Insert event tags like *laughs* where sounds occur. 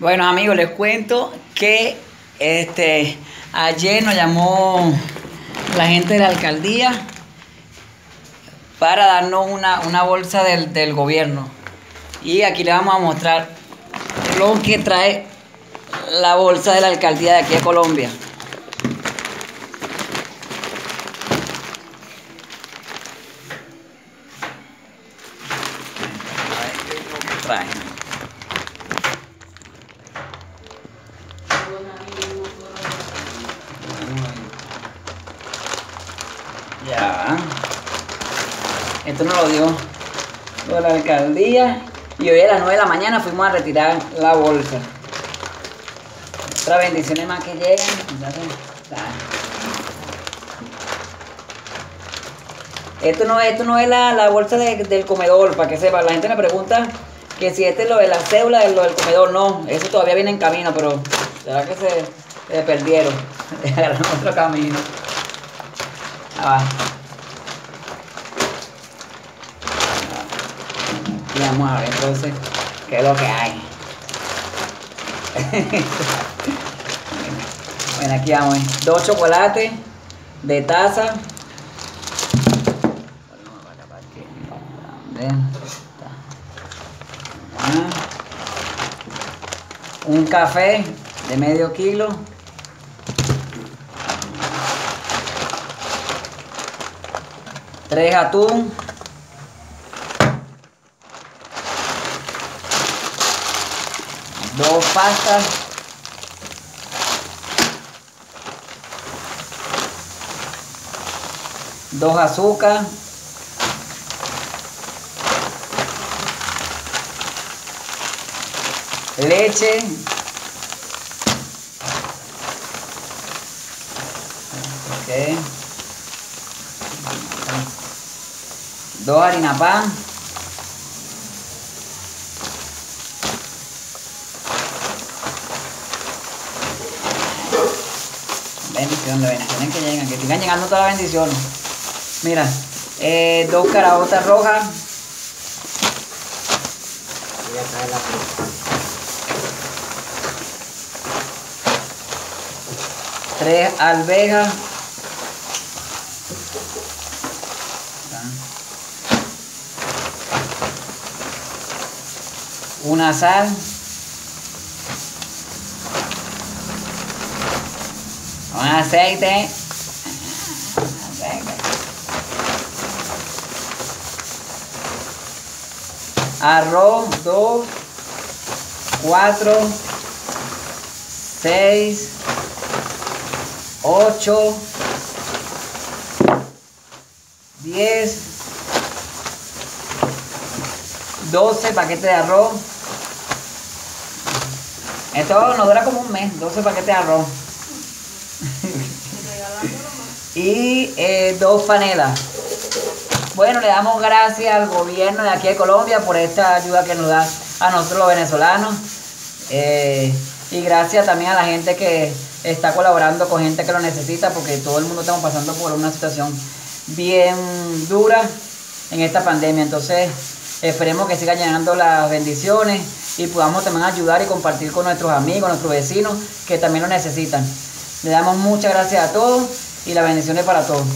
Bueno amigos, les cuento que este ayer nos llamó la gente de la alcaldía para darnos una, bolsa del, del, gobierno. Y aquí les vamos a mostrar lo que trae la bolsa de la alcaldía de aquí de Colombia. Ya. Esto nos lo dio la alcaldía. Y hoy a las 9 de la mañana fuimos a retirar la bolsa. Otras bendiciones más que llegan. Esto no, esto no es la, bolsa del comedor, para que sepa. La gente me pregunta que si este es lo de la cédula, lo del comedor. No, eso todavía viene en camino, pero será que se, se perdieron. *laughs* Agarraron otro camino. Ah, y vamos a ver entonces qué es lo que hay. *laughs* bueno, aquí vamos. Dos chocolates de taza. Un café de medio kilo. Tres atún. Dos pastas. Dos azúcar. Leche. Okay. Dos harina pan, bendiciones, bendiciones que llegan, que sigan llegando todas las bendiciones. Mira, eh, dos carabotas rojas. Tres alvejas. Una sal, un aceite, arroz, dos, cuatro, seis, ocho, diez, doce paquetes de arroz, esto nos dura como un mes, 12 paquetes de arroz. *laughs* y eh, dos panelas. Bueno, le damos gracias al gobierno de aquí de Colombia por esta ayuda que nos da a nosotros los venezolanos. Eh, y gracias también a la gente que está colaborando con gente que lo necesita, porque todo el mundo estamos pasando por una situación bien dura en esta pandemia. Entonces, esperemos que sigan llegando las bendiciones y podamos también ayudar y compartir con nuestros amigos, nuestros vecinos que también lo necesitan. Le damos muchas gracias a todos y la bendición es para todos.